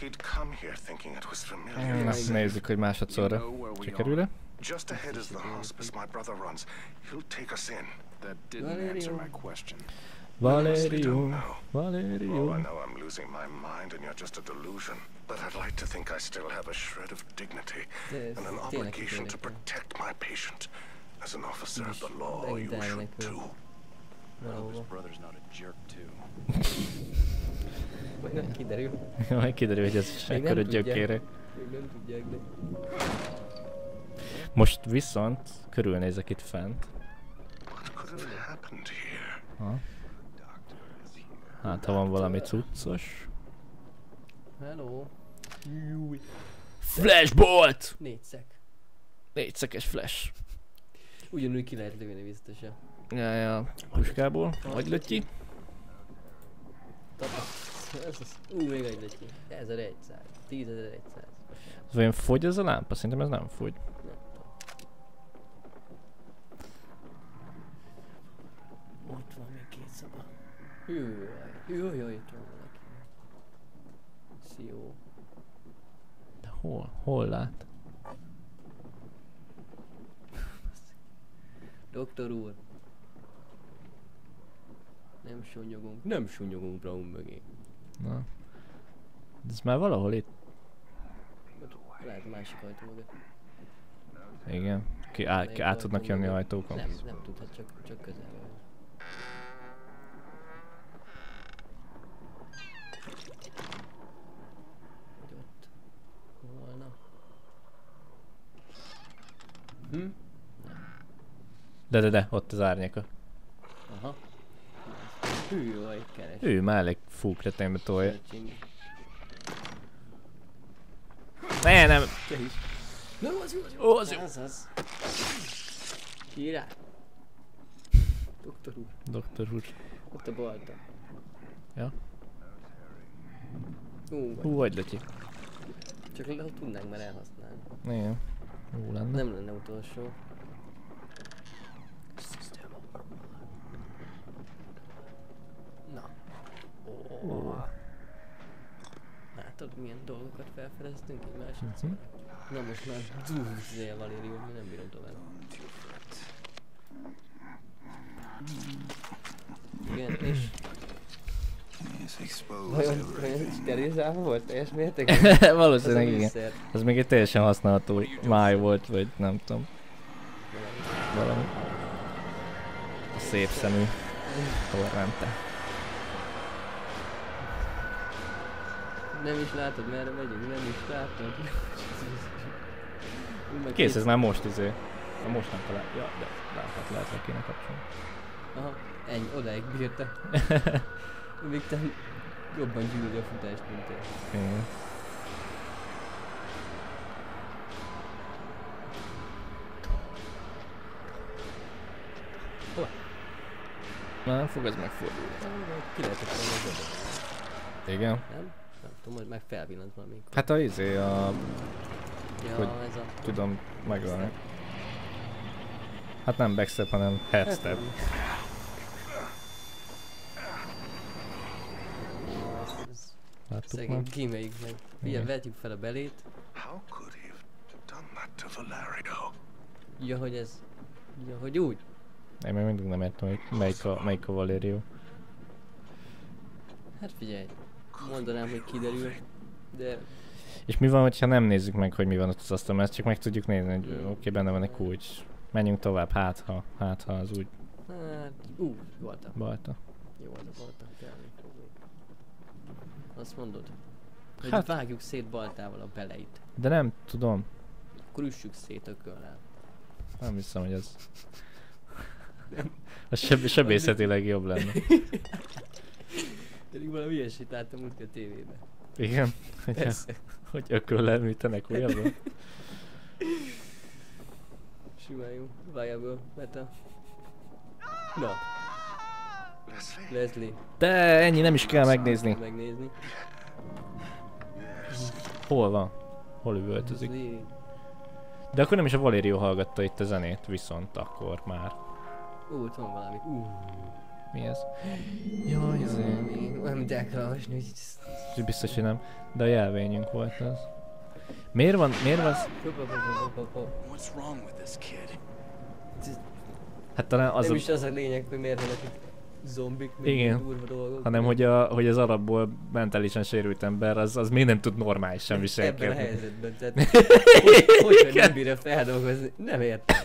He'd come here thinking it was familiar. Na, nézzük, hogy másodszorra sikerül-e. Just ahead is the hospice my brother runs. He'll take us in. That didn't answer my question. Valerium, Oh, I know I'm losing my mind and you're just a delusion, but I'd like to think I still have a shred of dignity and an obligation to protect my patient. As an officer of the law, you should too. I hope his brother's not a jerk too. Majd nem kiderül. Majd kiderül, hogy ez ekkora gyökére. Még nem tudják, de... Most viszont körülnézek itt fent. Ha. Hát, ha van valami cuccos. Hello. Flashbolt! Négy szek. Négyszekes flash. Ugyanúgy ki lehet lőni biztosan. Ja, ja, puskából. Vagy lötyi. Tapasz. Ez az. Ú, még egy leci. 1100. 10100. Ez vajon fogy ez a lámpa? Szerintem ez nem fogy. Ott van még két szoba. Jaj, jaj, jaj, itt van valaki. Szió. De hol? Hol lát? Doktor úr. Nem sunyogunk. Nem sunyogunk Brown mögé. Na. Ez már valahol itt. Lehet a másik ajtó mögött. Igen. Ki, á, ki át tudnak jönni mögött? ajtókon. Nem, nem tudhat, csak, csak volna. Hm? De, de, de, ott az árnyéka. Hű, jaj, keres. Ő már elég fúk reténbe tolja. Ne, nem. Na, az jó, az jó. Ó, az jó. Az az. Király. Doktor úr. Doktor úr. Ott a balta. Ja. Ú, vagy. Hú, hogy lötyi. Csak le tudnánk már elhasználni. Igen. Jó lenne. Nem lenne utolsó. Na. Ó. Látod milyen dolgokat felfedeztünk egy másodszor? Mhm. Na most már zúzzél Valérium, nem bírom tovább. Igen, és vajon, vajon sterilizálva volt teljes mértékben? Valószínűleg igen. Ez még egy teljesen használható máj volt, vagy nem tudom. Valami. A szép szemű torrente. Nem is látod, merre megyünk, nem is látod. Kész, ez már most izé. Na most nem talál. Ja, de láthat, lehet le kéne kapcsolni. Aha, ennyi, odáig bírta. Még te jobban gyűlöd a futást, mint én. Igen. Na, nem fog ez megfordulni. Ki lehetett volna Igen. nem? Nem tudom, hogy meg felvillant valamikor. Hát a izé, a... ja, hogy- ez a... Tudom megölni. Hát nem backstep, hanem headstep. Ez Láttuk? Szegény kíméljük meg. Figyelj, vetjük fel a belét. How could he have done that to Valerio? Ja, hogy ez... Ja, hogy úgy. Én még mindig nem értem, hogy melyik a, melyik a Valerio. Hát figyelj, mondanám, hogy kiderül, de És mi van, hogyha nem nézzük meg, hogy mi van ott az asztalon, mert csak meg tudjuk nézni, hogy Mm. oké, okay, benne van egy kulcs. Menjünk tovább, hát ha, hát ha az úgy hát... Ú, voltam. balta. Jó a balta. Azt mondod? Hogy Hát- vágjuk szét baltával a beleit. De nem tudom, Akkor üssük szét ököllel. nem hiszem, hogy ez... Az seb- sebészetileg jobb lenne. Valami ilyesmit láttam úgy a tévében. Igen? Persze. hogy ököllel műtenek újabban? Simán jó. Viable. Meta. Na, Leslie? Leslie. De ennyi nem is kell megnézni. Megnézni. Hol van? Hol üvöltözik? De akkor nem is a Valerio hallgatta itt a zenét, viszont akkor már. Ú, itt van valami. Ú. Mi ez? Jaj, izé. Valami- Olyan, mint el kell olvasni, hogy ez- Ez Biztos, hogy nem. De a jelvényünk volt az. Miért van, miért van? Hát talán az Nem a, is az a lényeg, hogy miért vannak itt zombik, még Igen. durva dolgok. hanem hogy, a, hogy az arabból mentálisan sérült ember, az, az még nem tud normálisan Ebben a viselkedni. helyzetben, tehát hogy, hogy nem bírja feldolgozni, nem értem.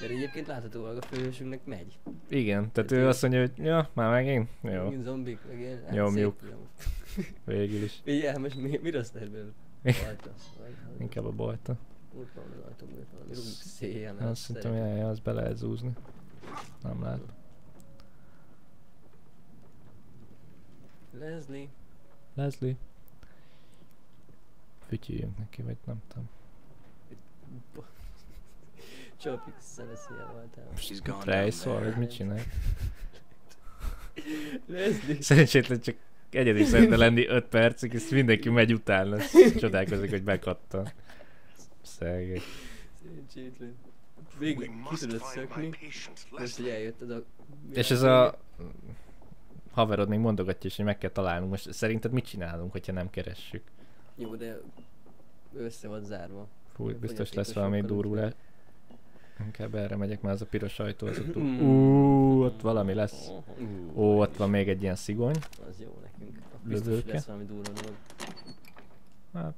De egyébként láthatóan a főhősünknek megy. Igen, tehát ő azt mondja, hogy ja, már megint? Jó, Megint zombik, meg ilyen. hát Nyomjuk. végül is. Figyelj, most mi, mi rossz lehet belőle? Rajta. Inkább a bolta. Ott van rajta, ott valami rúg széjjel. mert Azt szerintem, jaj, az be lehet zúzni. Nem lehet. Leslie. Leslie. Fütyüljünk neki, vagy nem tudom. Csapjuk szeneszél voltál. There. vagy mit csinál? Szerencsétlen csak egyedül szeretne lenni 5 percig, és mindenki megy utána. Csodálkozik, hogy bekattan. Szegény. Szerencsétlen. Végül ki tudod szökni. Most, hogy eljötted a... És ez a haverod még mondogatja is, hogy meg kell találnunk. Most szerinted mit csinálunk, hogyha nem keressük? Jó, de össze van zárva. Fú, biztos lesz valami durulás. Inkább erre megyek, mert az a piros ajtó az ott. Mm. Ú, ott valami lesz. Ó, ott van még egy ilyen szigony. Az jó nekünk. Biztos Lövőke. lesz valami durva dolog. Hát,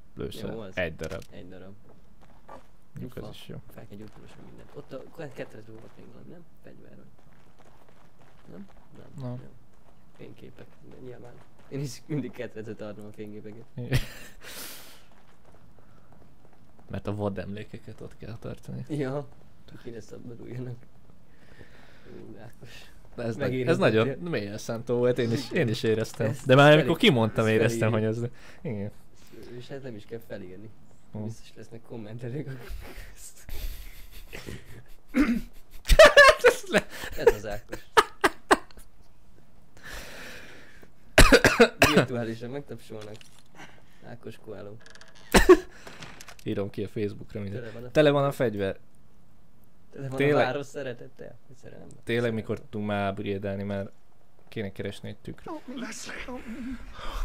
az. Egy darab. Egy darab. Mondjuk az is jó. Fel kell gyújtani mindent. Ott a kettőző volt még valami, nem? Fegyver vagy. Nem? Nem. Nem. Jó. Fényképek, de nyilván. Én is mindig kettőző tartom a fényképeket. Mert a vad emlékeket ott kell tartani. Ja. Kéne szabaduljanak. Ú, Ákos. De ez, nagy, ez nagyon mélyen szántó volt, én is, én is éreztem. Ezt De már amikor kimondtam, ezt éreztem, hogy ez... Igen. És hát nem is kell felírni. Hm. Biztos lesznek kommentelők. Ez az Ákos. Virtuálisan megtapsolnak. Ákos Koáló. Írom ki a Facebookra mindent. Tele van a, Tele van a fegyver. Van tényleg- a város szeretettel. Vagy szerelemben. Tényleg mikor tudunk már ábrédelni, mert kéne keresni egy tükröt. Leslie! Oh,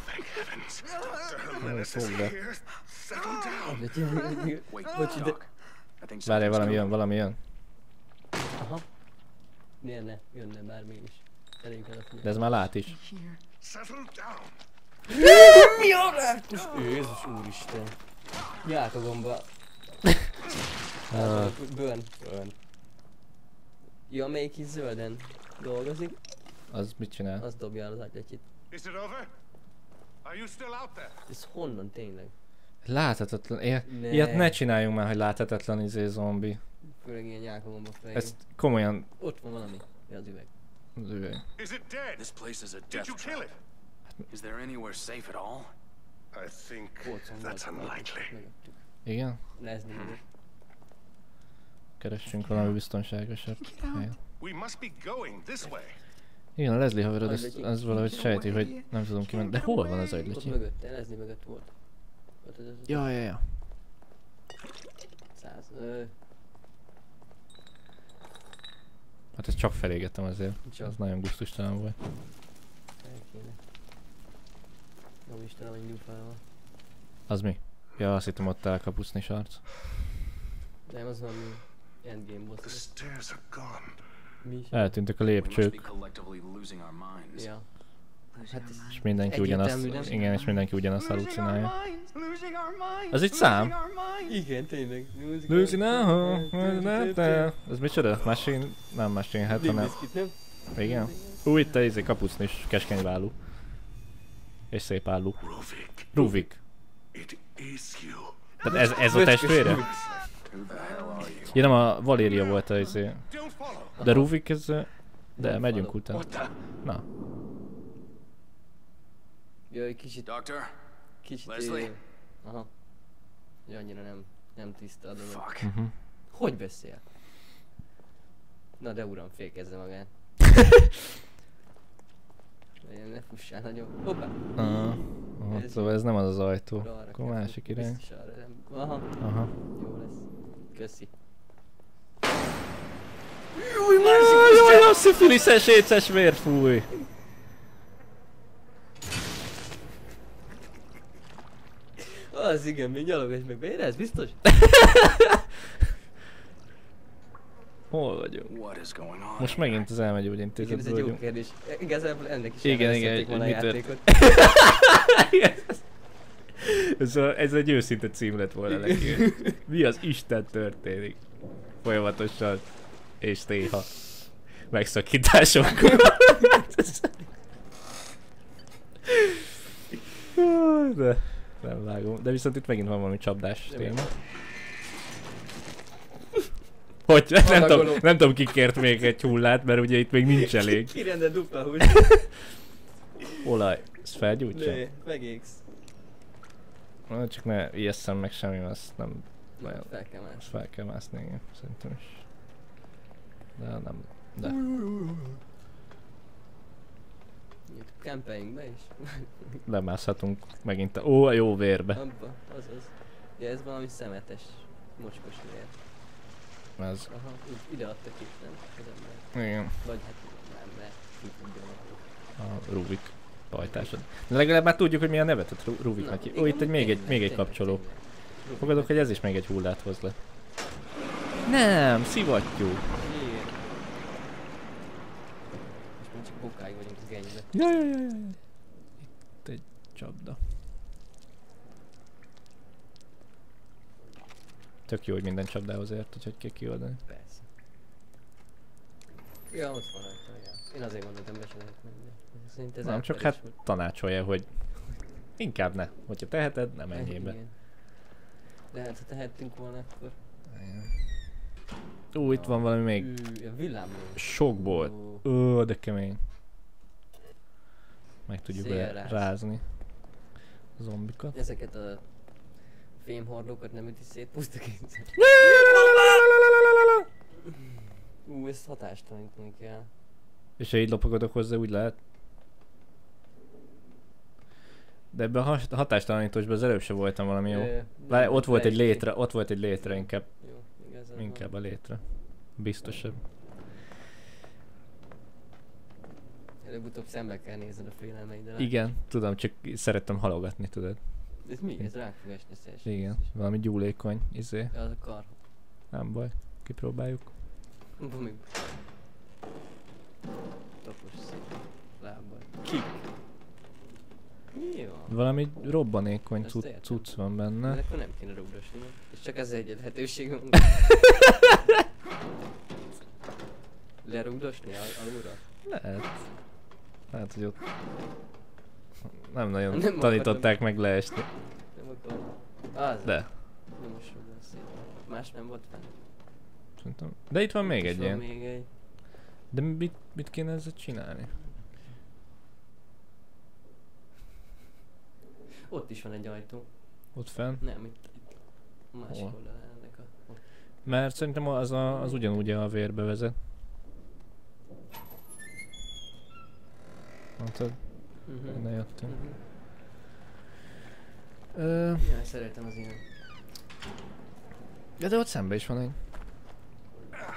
thank heavens. Dr. Hermanis is fogd be. here. Settle down. De tényleg- Wait, Bocsi, de... Doc. I think Várjál, valami jön, valami jön. Aha. Miért ne? Jönne bármi is. Elég. De ez már lát is. Settle down. Jézus úristen. Nyák a gomba. Ah, Burn. Burn. Ja, amelyik is zölden dolgozik, az mit csinál? az dobja el az agyatjit. Is it over? Are you still out there? Ez honnan tényleg? Láthatatlan. Ilyet, Ne. ilyet ne csináljunk már, hogy láthatatlan izé zombi. Főleg ilyen nyákagomba fejű. Ezt komolyan Ott van valami. Mi az üveg? az üveg. Is it dead? This place is a Did death you kill trap. it? Is there anywhere safe at all? I think that's unlikely. Igen? Leslie mögött. Keressünk valami biztonságosabb helyet. Igen, a Leslie haverod, az, Agylagyi. az valahogy sejti, hogy nem tudom ki menni. De hol van az Ott agylagyi? mögötte, Leslie mögött volt. Ott az az Ja, ja, ja. száz. Ö, Hát ezt csak felégettem azért. Csak. Ez nagyon gusztustalan volt. Jó Istenem, hogy nyújtva Az mi? Ja, azt hittem ott elkapuszni sarc. Nem, az valami endgame boss. The stairs are gone. Mi is? Eltűntek a lépcsők, losing our minds. Ja. Hát ez és mindenki ugyanazt, igen, és mindenki ugyanazt halucinálja. Az egy szám? Igen, tényleg. Lucy, no, Ez micsoda? Machine? Nem Machine Head, hanem... Igen. Ú, itt a izé kapucnis, keskeny vállú. És szép állú. Ruvik, is. Tehát ez, ez a testvére? Ja, nem a Valéria volt a izé. De Ruvik ez... De megyünk utána. Na. Jaj, kicsit, Doctor? kicsit... Leslie? Aha. Ja, annyira nem, nem tiszta a dolog. Fuck. Uh-huh. Hogy beszél? Na de uram, fékezze magát. Ne fussál nagyon. Hoppá! Aha. Aha, Ez szóval ez nem az az ajtó. Akkor másik irány. biztos arra nem. Aha, Aha. jó lesz. Köszi. Jaj, jaj, a szifiliszes éces vér fúj. Az igen, még nyalogass meg be, ez biztos? Hol vagyunk? Most megint az elmegy Igen, ez intézetbe egy jó vagyunk. kérdés. Igazából ennek is Igen, igen, volna a játékot. ez, a, ez egy őszinte cím lett volna neki. Mi az Isten történik? Folyamatosan. És néha. Megszakításokkal. De nem vágom. De viszont itt megint van valami csapdás téma. Hogy nem tudom, nem tudom ki kért még egy hullát, mert ugye itt még nincs elég. Kirende dupla hús. Olaj. Ez felgyújtja? Né, megégsz. Na, csak ne ijesszem meg semmi, azt nem fel kell mászni. fel kell mászni, igen, szerintem is. De nem. De. Itt Kempeljünk be is. Lemászhatunk megint. Ó, a jó vérbe. Abba, azaz. Ja, ez valami szemetes, mocskos vér. Ez. Aha, ide adtak itt, nem? Az ember. Igen. Vagy hát nem, mert ki tudja. A Rubik pajtásod. De legalább már tudjuk, hogy mi a nevet a Ru- Rubiknak. Ó, itt egy, még egy, még egy kapcsoló. Fogadok, hogy ez is még egy hullát hoz le. Nem, szivattyú. Igen. Most már csak bokáig vagyunk az genybe. Jaj, jaj, jaj, jaj. Itt egy csapda. Tök jó, hogy minden csapdához ért, úgyhogy kell kioldani. Persze. Ja, ott van rajta, ja. Én azért gondoltam, be se lehet menni. Szerintem ez Nem, csak hát volt. tanácsolja, hogy inkább ne. Hogyha teheted, nem menjél be. igen. De hát, ha tehettünk volna, akkor... Ú, itt van valami még. Ű, a villámló. Sokból. Ó, Ó, de kemény. Meg tudjuk Szélráz. rázni zombikat. Ezeket a fémhordókat nem üti szét puszta. Ú, ezt hatástalanítani kell. És ha így lopagodok hozzá, úgy lehet? De ebben a hatástalanításban az előbb se voltam valami jó. Ö, ott volt egy létre, ott volt egy létre inkább. Jó, igazad Inkább a létre. Biztosabb. Előbb-utóbb szembe kell nézned a félelmeiddel. Igen, tudom, csak szerettem halogatni, tudod. Ez mi? Ez ránk fog esni. Igen, valami gyúlékony, izé. Ja, az a kar. Nem baj, kipróbáljuk. Még... Tapos szét. Lábbal. Kik? Mi van? Valami robbanékony cucc, cucc van benne. akkor nem kéne rugdosni? És csak ez egy lehetőség van. Lerugdosni al- alulra? Lehet. Lehet, hogy ott nem nagyon Nem tanították meg leesni. Nem akarom. Az. De, Nem most. Más nem volt fenn. szerintem. De itt van még Itt egy van ilyen. még egy. De mit, mit kéne ezzel csinálni? Ott is van egy ajtó. Ott fenn? Nem, itt, itt. A másik oldalán ennek a... ott. Mert szerintem az, a, az ugyanúgy a vérbe vezet. Mondtad? Mhm. Innen jöttünk. Mhm. Ö, Jaj, szeretem az ilyen. ja, de ott szembe is van egy.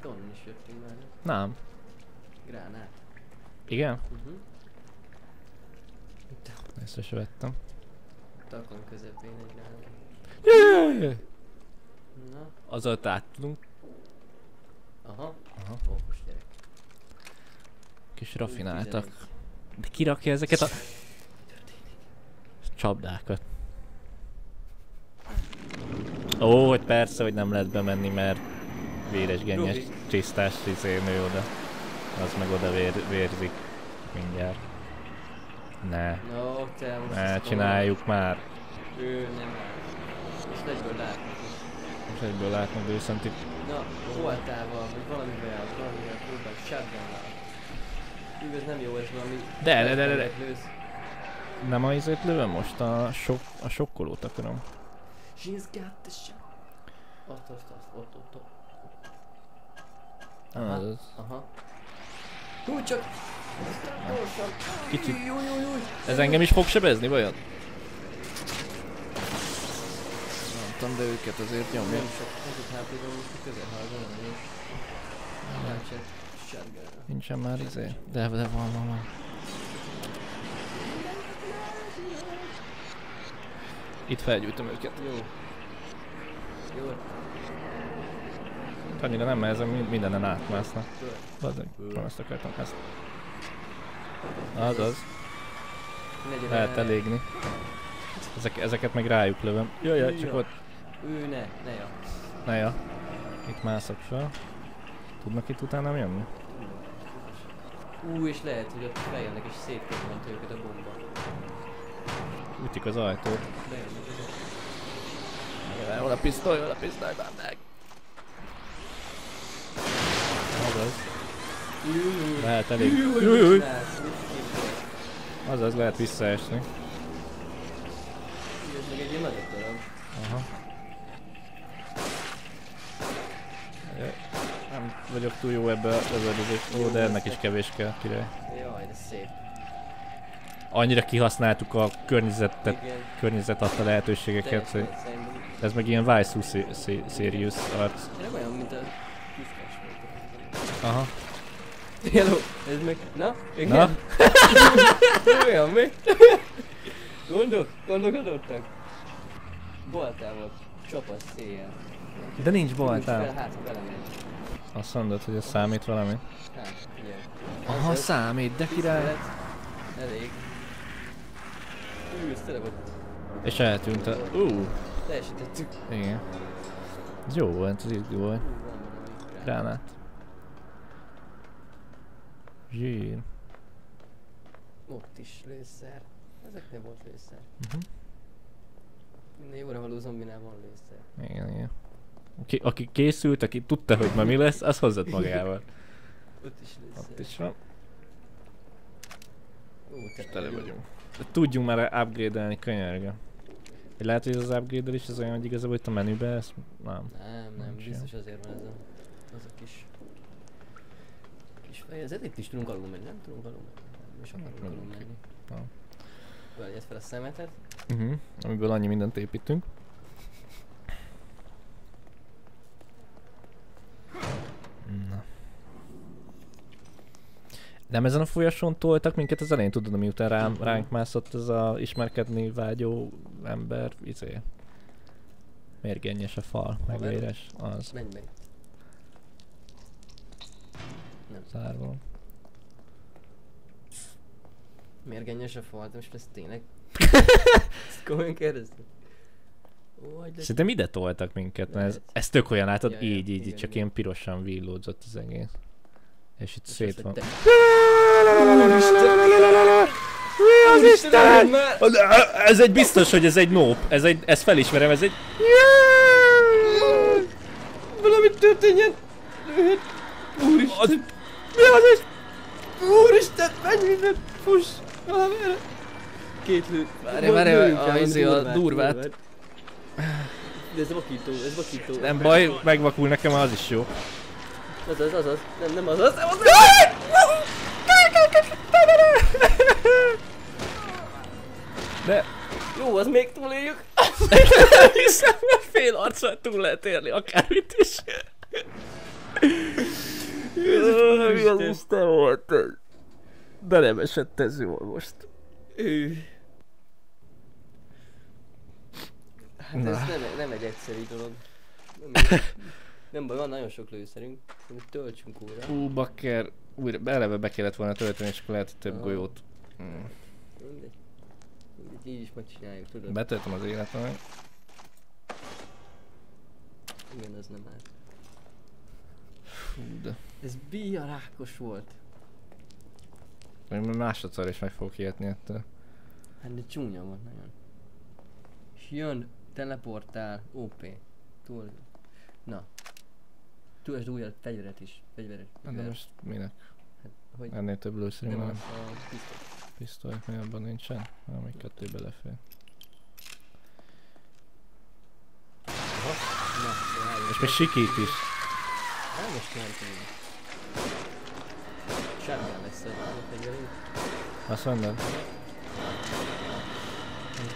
Onnan is jöttünk már. Nem. Gránát. Igen? A Észre se vettem. takon közepén egy gránát. Jaj! Na, Az ott át tudunk. aha. Aha. Fókusz gyerek. Kis rafináltak. De ki rakja ezeket a... Csapdákat. Ó, hogy persze, hogy nem lehet bemenni, mert véres gennyes Robi. csisztás izé nő oda. Az meg oda vér, vérzik. Mindjárt. Ne, No, te most ne csináljuk már. Ő nem. És egyből látni. Most egyből látnak, de viszont itt Na, voltával, vagy valamivel, valamivel próbál shotgunnal. Ú, ez nem jó, ez valami... De, de, de, de, de. Lősz. nem a izét lövöm most, a, sok, a sokkolót akarom. She's got the shot. Ott, ott, ott, ott, ott, ott. Nem Aha. az. Aha. Hú, csak... Kicsit. Júj, júj, júj. Ez engem is fog sebezni, vajon? Nem tudom, de őket azért nyomja. Nem sok, ez itt HP-ban most közel hallgatom, nem is. Nincsen shotgun. Nincsen már izé. De, de van, van, van. Itt felgyújtom őket. Jó. Jó. Annyira nem, ezen mind- mindenen átmásznak. Bazdmeg, nem ezt akartam ezt. Azaz, Legyen lehet el- elégni. Ezek, ezeket meg rájuk lövöm. Jaj, jaj, csak ott, Ő ne, ne ja. ne ja. Itt mászok fel. Tudnak itt utánam jönni? Ú, és lehet, hogy ott bejönnek és szétkömmenti őket a bomba. Ütik az ajtót. Bejönnek ezek. Hol a pisztoly, hol a pisztoly, bán meg! Azaz, Jú, lehet elég. jú, Júj, júj. srác, mit képzel? Azaz, lehet visszaesni. Ez meg egy ilyen nagyobb darab. Aha. Jaj, Nem vagyok túl jó ebbe a lövöldözés. Ó, de ennek is kevés kell, király. Jaj, de szép. Annyira kihasználtuk a környezetet, Igen. környezet adta lehetőségeket, hogy ez meg ilyen Vice Serious arc. Tényleg olyan, mint a. Aha. Hello, ez meg... Na? Igen? Na? olyan mi? Gondok? Gondolkodottak? Baltával csapasz széjjel. De nincs Úgy baltám. fel, hát belemegy. Azt mondod, hogy ez számít valami? Hát, igen. Aha, számít, de király. Elég. Ú, ez tele volt. És eltűnt a... Ú, Teljesítettük. igen. Ez jó volt, ez izgi volt. Gránát. Zsír. Ott is lőszer. Ezeknél volt lőszer. Mhm. Minden jóra való zombinál van lőszer. Igen, igen. Aki, aki készült, aki tudta, hogy ma mi lesz, az hozott magával. Ott is lőszer. Ott is van. Ó, te Tele vagyunk. De tudjunk már upgrade-elni, könyörgöm. Vagy lehet, hogy ez az upgrade is az olyan, hogy igazából itt a menübe ezt... Nem. Nem, nem, Nincs biztos azért van ez a, az a kis, kis fejezet. Itt is tudunk alul menni, nem tudunk alul menni. Nem is akarunk alul menni. Vegyed fel a szemetet. Uh-huh. Amiből annyi mindent építünk. Na. Nem ezen a folyosón toltak minket az elején, tudod, miután rám, ránk mászott ez a ismerkedni vágyó ember, izé. Mérgényes a fal, megvéres, az Menj meg. Nem. zárva. Mérgennyes a fal, de most ez tényleg? Ezt komolyan kérdezted? Hogy de... Szerintem ide toltak minket, mert ez, ez tök olyan, látod, Ja, így, így, igen, csak igen. ilyen pirosan villódzott az egész. És itt és szét van. hogy te- Úristen! már! Ez egy biztos, hogy ez egy nóp. Ez egy, ezt felismerem, ez egy... Valami történjen! Úristen! Mi az is? Úristen! Menj minden! Fuss! Valamire! Két lő. Várj, várj, a- el izé, a valami durvát. De ez vakító, ez vakító. Nem baj, megvakul nekem, az is jó. Azaz, azaz. Nem, nem azaz, nem azaz! De Jó, az még túléljük. hiszem, hogy fél arccal túl lehet érni akármit is. Jézus, mi az Isten volt ez? De nem esett ez jól most. Ő. Hát Na. ez nem, nem egy egyszerű dolog. Nem, nem baj, van nagyon sok lőszerünk. Töltsünk újra. Ú, bakker, újra, eleve be kellett volna tölteni, és akkor lehet, több Aha. golyót. Mm. Mindegy. Mindegy, így is megcsináljuk, tudod? Betöltöm az életemet. Igen, az nem áll. Fú, de... Ez bia rákos volt. Még másodszor is meg fogok ijedni ettől. Hát de csúnya volt nagyon. És jön, teleportál, OP. Túl. Na. Túl újra fegyveret is. Fegyveret. Hát De fegyvert. most minek? Hát, hogy Ennél több nem az a pisztoly. Pisztoly, mi abban nincsen? Na, még kettő belefér. Na, de. És még sikít is. Hát most nem tudom. Shotgun lesz a fegyverünk. Azt mondod?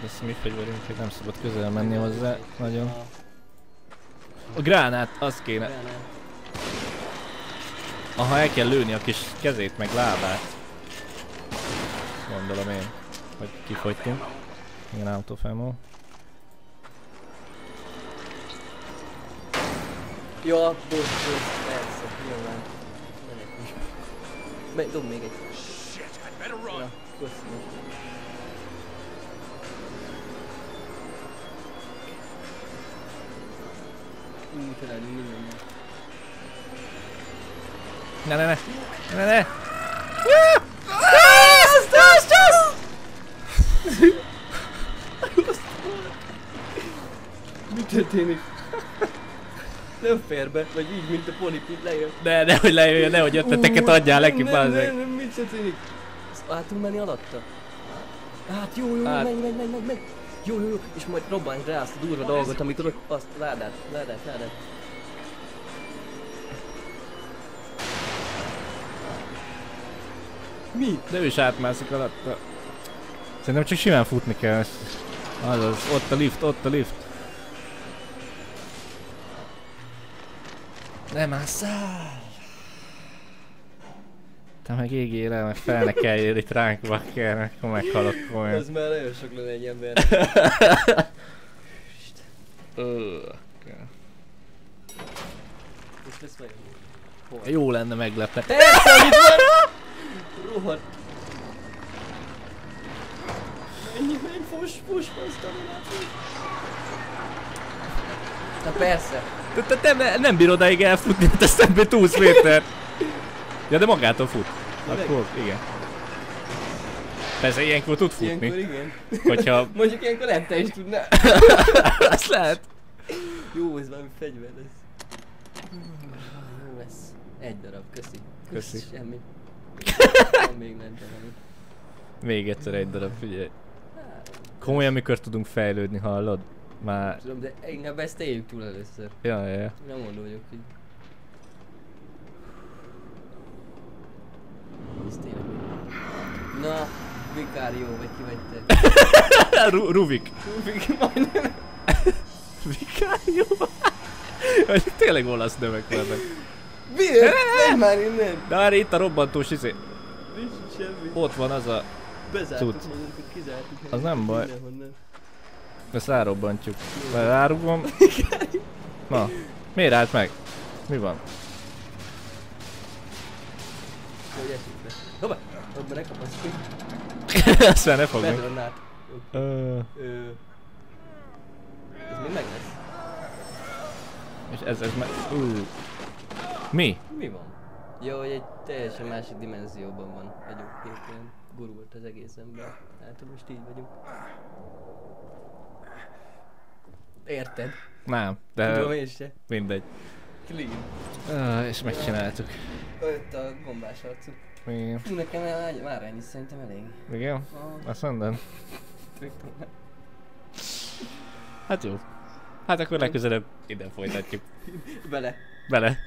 A mi fegyverünk, hogy nem szabad közel menni hozzá. Nagyon. A gránát, az kéne. Aha, el kell lőni a kis kezét, meg lábát. Gondolom én. Hogy kifogytunk. Igen, autofemo. Ja, bocs, persze, nyilván. Menekülj. Dob még egy. Shit, I better run. Ja, köszönöm. Mindannyian. Ne, ne, ne! Ne, ne! Mi történik? Nem fér be, vagy így, mint a polipit lejön. Ne, nehogy lejöjjön, nehogy ötleteket adjál neki, nem, nem, nem, mit történik? Át tudunk menni alatta? Hát jó, jó, Át. menj, menj, menj, menj, menj. Jó, jó, jó, és majd robbantj rá azt a durva dolgot, amikor ott azt, ládát, ládát, ládát. Mi? De ő is átmászik alatta. Szerintem csak simán futni kell. Azaz, ott a lift, ott a lift. Nem másszál! Te meg égél el, meg fel ne kelljél itt ránk bakker, akkor meghalok komolyan. Az már nagyon sok lenne egy ember. Most lesz majd. Hol? Jó lenne meglepni. Persze, hogy itt van! Rohadt. Menj, menj, fuss, Tamilát, fuss. Na persze. Te, te, te ne, nem bírod odáig elfutni, ezt ebből 20 méter. Ja, de magától fut. Akkor igen. Persze ilyenkor tud Ilyenkor futni, igen. hogyha... Mondjuk ilyenkor nem te is tudnál. Azt lehet. Jó, ez valami fegyver lesz. Jó lesz. Egy darab, köszi. Köszi. Semmi. Van még nem valami. Még egyszer egy darab, figyelj. Komolyan mikor tudunk fejlődni, hallod? Már... Tudom, de inkább ezt éljük túl először. Ja, ja, ja. Nem gondoljuk, hogy... Ez tényleg... Na, Vikárió, vagy ki vagy te? Ru- Ruvik. Rubik, majdnem. Vikárió. Hogy Tényleg olasz nevek vannak. Miért? Nem már innen. De már itt a robbantós izé. Nincs semmi. Ott van az a... Bezártuk Cucc. magunkat, kizártuk. Az nem baj. Ezt rárobbantjuk. Vagy rárugom. Na, miért állt meg? Mi van? Hogy esik. Hoppá! Hoppá, ne kapasz ki. Ezt már ne fog meg. Bedronnát. Ö. Ez még meg lesz. És ez, ez meg... Ú. Mi? Mi van? Jó, hogy egy teljesen másik dimenzióban van. Vagyunk két ilyen gurult az egész ember. Hát most így vagyunk. Érted? Nem, Tudom de én se. mindegy. Clean. Uh, és megcsináltuk. Ott a gombás arcú. Igen. Fú, nekem már, már ennyi szerintem elég. Igen? Ah, Azt mondod? Hát jó. Hát akkor legközelebb ide folytatjuk. Bele. Bele.